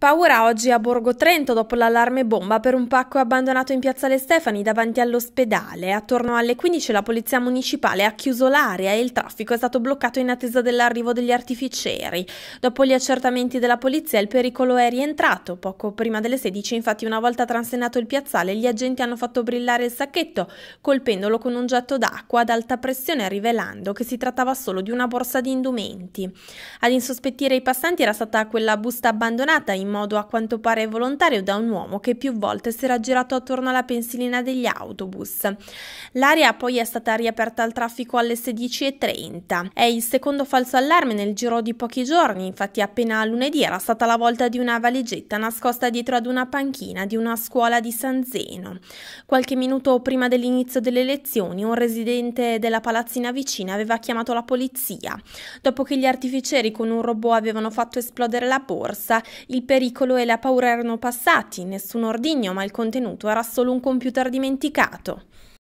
Paura oggi a Borgo Trento dopo l'allarme bomba per un pacco abbandonato in piazzale Stefani davanti all'ospedale. Attorno alle 15 la polizia municipale ha chiuso l'area e il traffico è stato bloccato in attesa dell'arrivo degli artificieri. Dopo gli accertamenti della polizia il pericolo è rientrato. Poco prima delle 16 infatti una volta transenato il piazzale gli agenti hanno fatto brillare il sacchetto colpendolo con un getto d'acqua ad alta pressione rivelando che si trattava solo di una borsa di indumenti. Ad insospettire i passanti era stata quella busta abbandonata in modo a quanto pare volontario da un uomo che più volte si era girato attorno alla pensilina degli autobus. L'area poi è stata riaperta al traffico alle 16.30. È il secondo falso allarme nel giro di pochi giorni, infatti appena lunedì era stata la volta di una valigetta nascosta dietro ad una panchina di una scuola di San Zeno. Qualche minuto prima dell'inizio delle lezioni, un residente della palazzina vicina aveva chiamato la polizia. Dopo che gli artificieri con un robot avevano fatto esplodere la borsa, il pericolo e la paura erano passati, nessun ordigno, ma il contenuto era solo un computer dimenticato.